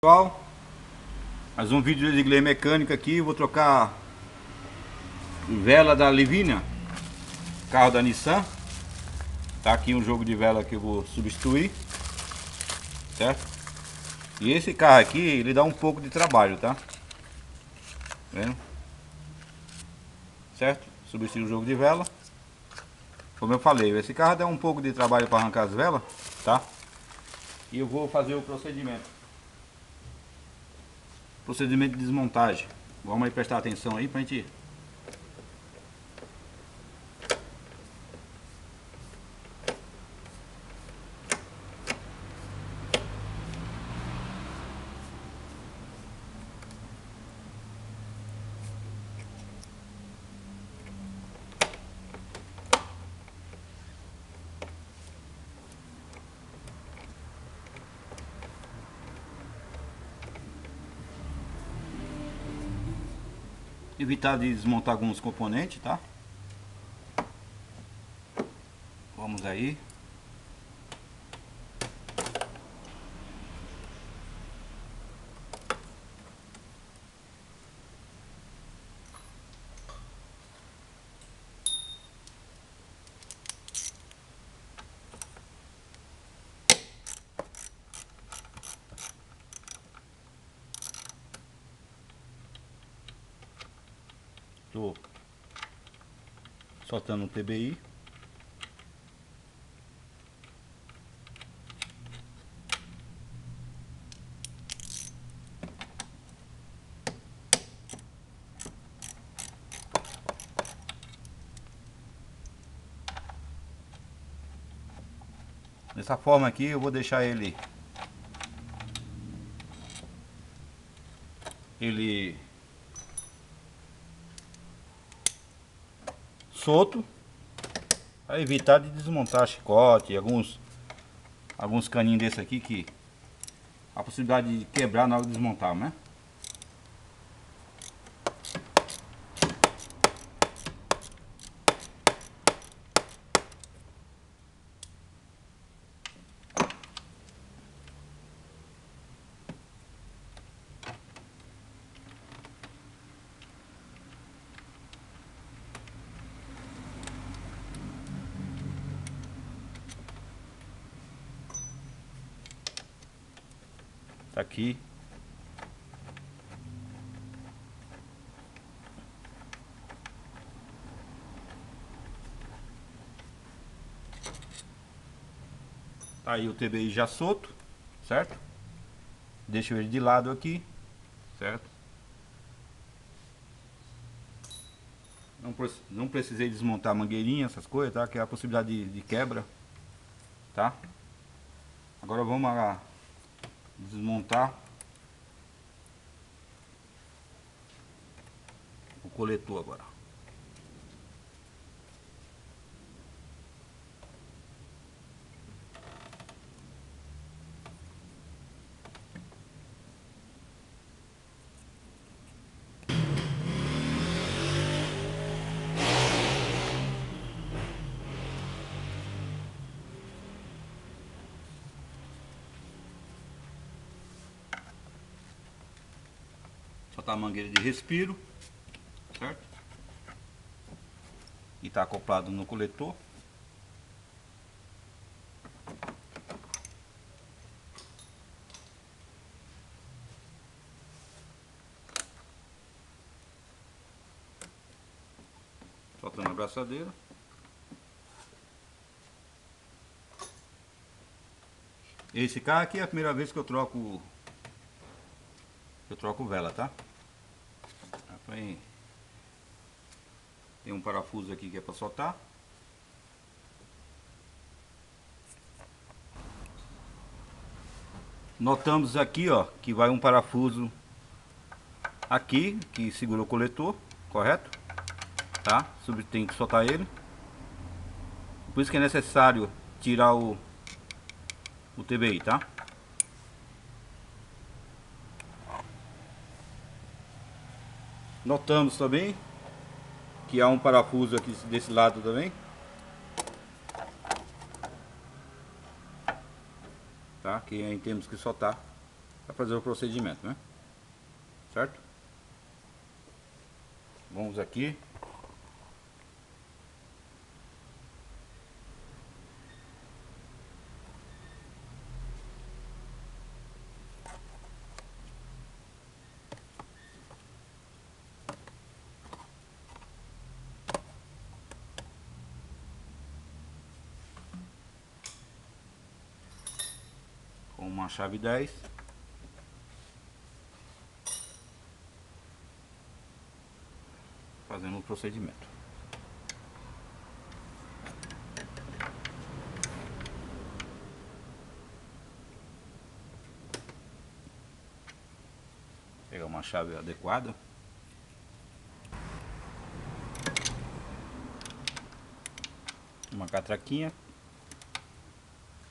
Pessoal, mais um vídeo de Glei Mecânica aqui, vou trocar vela da Livina, carro da Nissan. Tá aqui um jogo de vela que eu vou substituir, certo? E esse carro aqui, ele dá um pouco de trabalho, tá? Vendo? Certo? Substituir o jogo de vela. Como eu falei, esse carro dá um pouco de trabalho para arrancar as velas, tá? E eu vou fazer o procedimento procedimento de desmontagem. Vamos aí prestar atenção aí pra gente evitar de desmontar alguns componentes, tá? Vamos aí. Tô soltando o TBI. Dessa forma aqui eu vou deixar ele ele solto para evitar de desmontar chicote, alguns alguns caninhos desse aqui que a possibilidade de quebrar na hora de desmontar, né? Tá aqui. Tá aí o TBI já solto, certo? Deixo ele de lado aqui, certo? Não, não precisei desmontar a mangueirinha, essas coisas, tá? Que é a possibilidade de, de quebra, tá? Agora vamos a desmontar o coletor agora. Soltar a mangueira de respiro, certo? E está acoplado no coletor. Soltando a abraçadeira. Esse carro aqui é a primeira vez que eu troco eu troco vela, tá? Tem, um parafuso aqui que é para soltar. Notamos aqui, ó, que vai um parafuso aqui, que segura o coletor, correto? Tá? Tem que soltar ele. Por isso que é necessário tirar o, o TBI, tá? Notamos também que há um parafuso aqui desse lado também. Tá? Que aí temos que soltar. para fazer o procedimento, né? Certo? Vamos aqui. Uma chave 10 fazendo o procedimento. Pegar uma chave adequada. Uma catraquinha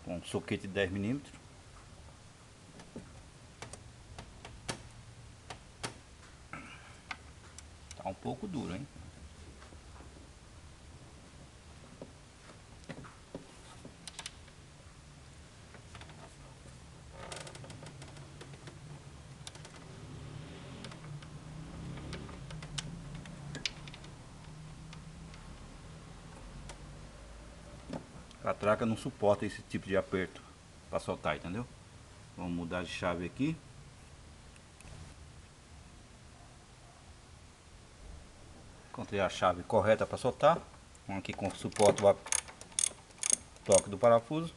com soquete de 10 milímetros. Tá um pouco duro, hein? A traca não suporta esse tipo de aperto para soltar, entendeu? Vamos mudar de chave aqui. Encontrei a chave correta para soltar. Vamos aqui com suporte o toque do parafuso.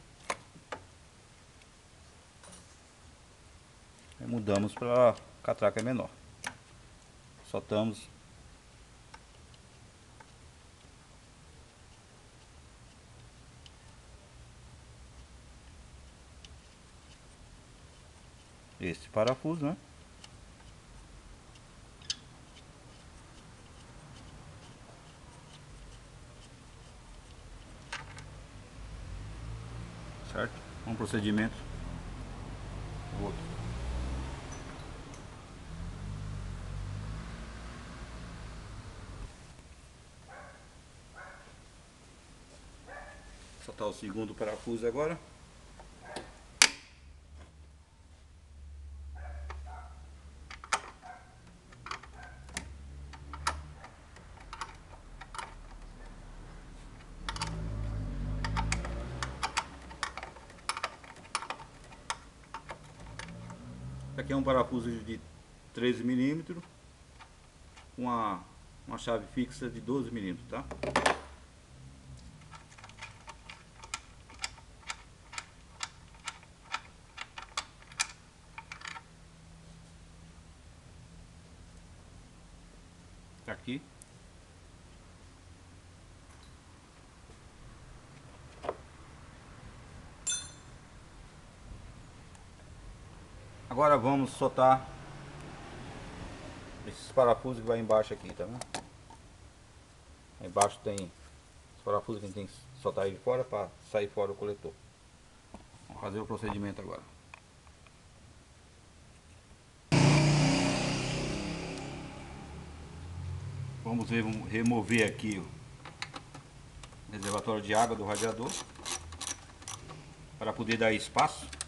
E mudamos para catraca menor. Soltamos. Este parafuso, né? certo? Um procedimento, outro. Soltar o segundo parafuso agora. Aqui é um parafuso de 13 milímetros, uma, uma chave fixa de 12 milímetros, tá? Tá aqui. Agora vamos soltar esses parafusos que vai embaixo aqui, tá vendo? Aí embaixo tem os parafusos que a gente tem que soltar ele fora para sair fora o coletor. Vamos fazer o procedimento agora. Vamos remover aqui o reservatório de água do radiador para poder dar espaço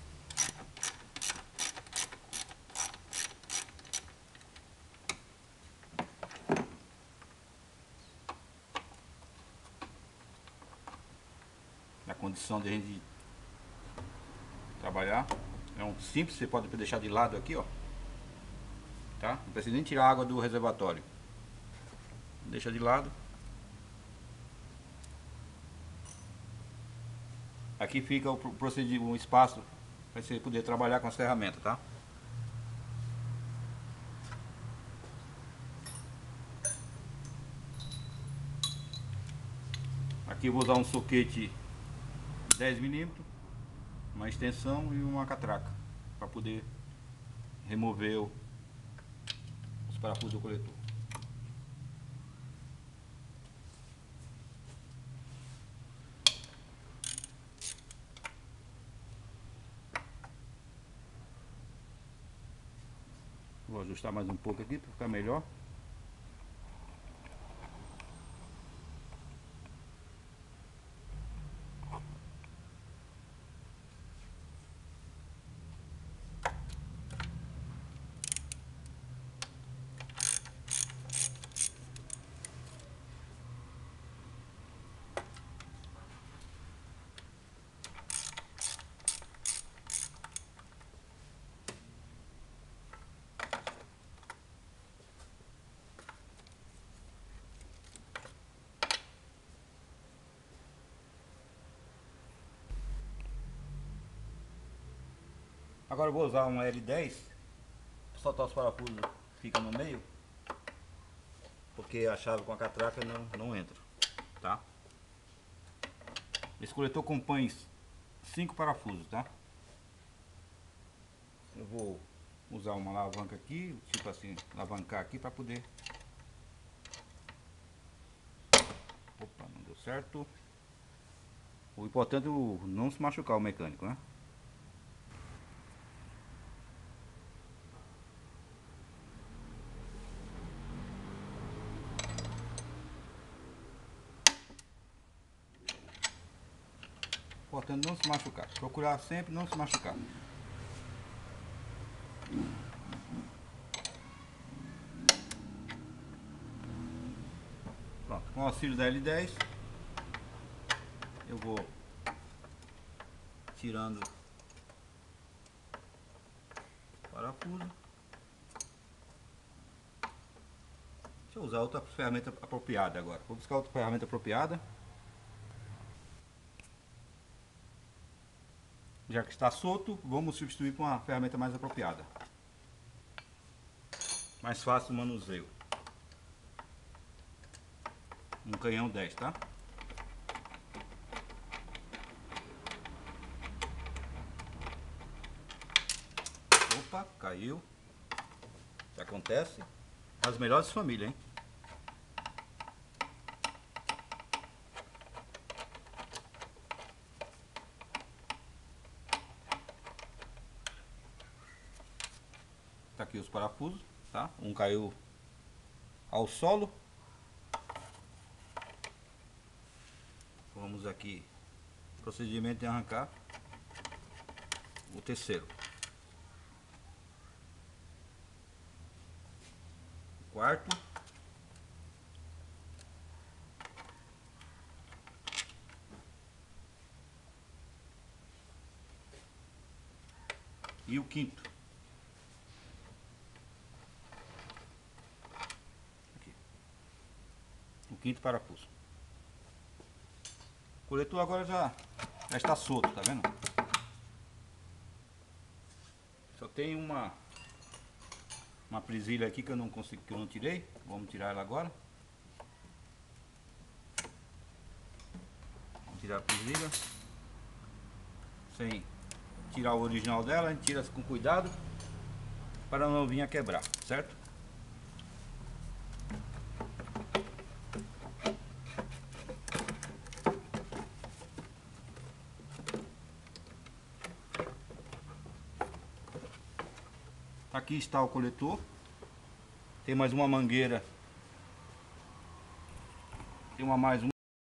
de a gente trabalhar. É um simples, você pode deixar de lado aqui, ó. Tá? Não precisa nem tirar a água do reservatório. Deixa de lado. Aqui fica o procedimento, um espaço para você poder trabalhar com as ferramentas, tá? Aqui eu vou usar um soquete 10 milímetros, uma extensão e uma catraca para poder remover o, os parafusos do coletor. Vou ajustar mais um pouco aqui para ficar melhor. Agora eu vou usar uma L10 soltar os parafusos fica no meio porque a chave com a catraca não, não entra tá? Esse coletor compõe cinco parafusos tá? Eu vou usar uma alavanca aqui tipo assim alavancar aqui para poder opa não deu certo. O importante é não se machucar o mecânico né importante não se machucar. Procurar sempre não se machucar. Pronto, com o auxílio da L10 eu vou tirando o parafuso. Deixa eu usar outra ferramenta apropriada agora. Vou buscar outra ferramenta apropriada. Já que está solto, vamos substituir por uma ferramenta mais apropriada. Mais fácil o manuseio. Um canhão 10, tá? Opa, caiu. Acontece. As melhores famílias, hein? Tá parafusos, tá? Um caiu ao solo. Vamos aqui, procedimento de arrancar o terceiro. quarto. E o quinto. Quinto parafuso. O coletor agora já, já está solto, tá vendo? Só tem uma uma presilha aqui que eu não consigo, que eu não tirei. Vamos tirar ela agora. Vamos tirar a presilha. Sem tirar o original dela, a gente tira com cuidado para não vir a quebrar, certo? Aqui está o coletor. Tem mais uma mangueira. Tem uma mais uma.